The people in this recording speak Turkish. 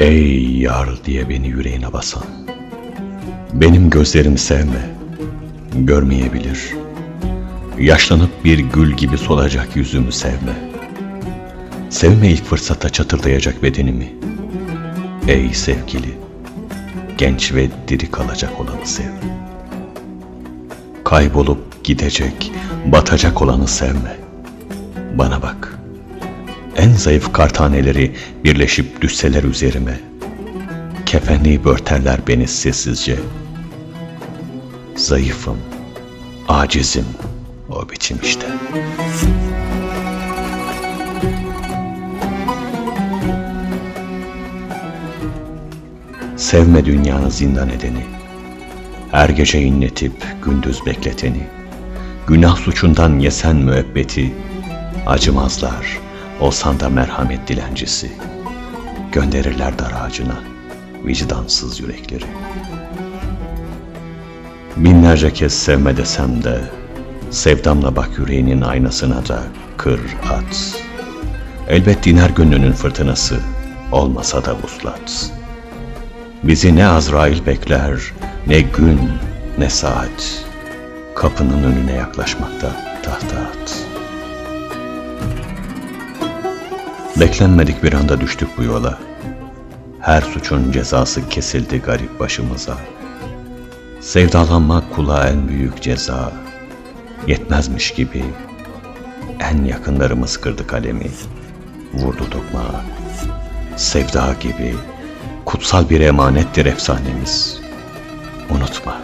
Ey yar diye beni yüreğine basan. Benim gözlerimi sevme Görmeyebilir. Yaşlanıp bir gül gibi solacak yüzümü sevme. Sevme ilk fırsatta çatırdayacak bedenimi. Ey sevgili Genç ve diri kalacak olanı sev. Kaybolup gidecek, batacak olanı sevme. Bana bak en zayıf kartaneleri birleşip düşseler üzerime. Kefenleyip örterler beni sessizce. Zayıfım, acizim o biçim işte. Sevme dünyanı zindan edeni, her gece inletip gündüz bekleteni, günah suçundan yesen müebbeti, acımazlar, olsan da merhamet dilencisi, gönderirler dar ağacına vicdansız yürekleri. Binlerce kez sevme desem de, sevdamla bak yüreğinin aynasına da kır at. Elbet diner gönlünün fırtınası, olmasa da vuslat. Bizi ne Azrail bekler, ne gün, ne saat. Kapının önüne yaklaşmakta tahta at. Beklenmedik bir anda düştük bu yola. Her suçun cezası kesildi garip başımıza. Sevdalanmak kula en büyük ceza. Yetmezmiş gibi en yakınlarımız kırdı kalemi. Vurdu tokmağa. Sevda gibi kutsal bir emanettir efsanemiz. Unutma.